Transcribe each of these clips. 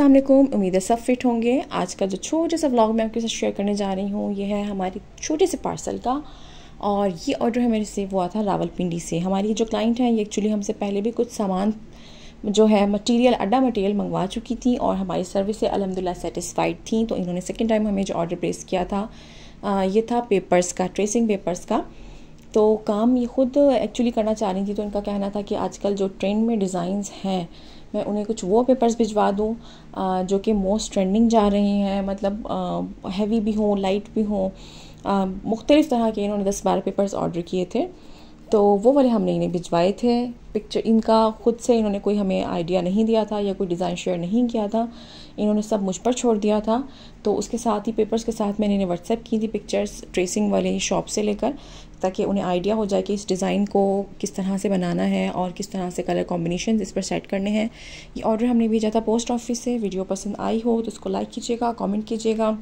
वालेकुम, उम्मीद है सब फिट होंगे। आज का जो छोटे सा व्लॉग मैं आपके साथ शेयर करने जा रही हूँ, ये है हमारे छोटे से पार्सल का। और ये ऑर्डर हमें रिसीव हुआ था रावलपिंडी से। हमारी जो क्लाइंट हैं, ये एक्चुअली हमसे पहले भी कुछ सामान जो है मटेरियल अड्डा मटेरियल मंगवा चुकी थी और हमारी सर्विस से अलहमदिल्ला सेटिस्फाइड थी तो इन्होंने सेकेंड टाइम हमें जो ऑर्डर प्लेस किया था। आ, ये था पेपर्स का ट्रेसिंग पेपर्स का। तो काम ये ख़ुद एक्चुअली करना चाह रही थी तो इनका कहना था कि आजकल जो ट्रेंड में डिज़ाइंस हैं मैं उन्हें कुछ वो पेपर्स भिजवा दूँ जो कि मोस्ट ट्रेंडिंग जा रही हैं मतलब हैवी भी हों लाइट भी हों। मुख्तलिफ़ तरह के इन्होंने दस बारह पेपर्स ऑर्डर किए थे। तो वो वाले हमने इन्हें भिजवाए थे। पिक्चर इनका, ख़ुद से इन्होंने कोई हमें आइडिया नहीं दिया था या कोई डिज़ाइन शेयर नहीं किया था। इन्होंने सब मुझ पर छोड़ दिया था। तो उसके साथ ही पेपर्स के साथ मैंने इन्हें व्हाट्सएप की थी पिक्चर्स ट्रेसिंग वाले शॉप से लेकर, ताकि उन्हें आइडिया हो जाए कि इस डिज़ाइन को किस तरह से बनाना है और किस तरह से कलर कॉम्बिनेशन इस पर सेट करने हैं। ये ऑर्डर हमने भेजा था पोस्ट ऑफ़िस से। वीडियो पसंद आई हो तो उसको लाइक कीजिएगा कॉमेंट कीजिएगा।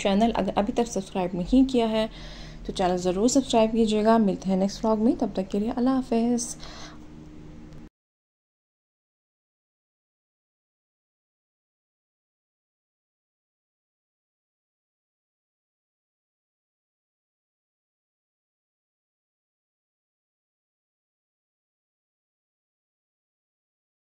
चैनल अगर अभी तक सब्सक्राइब नहीं किया है। तो चैनल ज़रूर सब्सक्राइब कीजिएगा। मिलते हैं नेक्स्ट व्लॉग में। तब तक के लिए अल्लाह हाफ़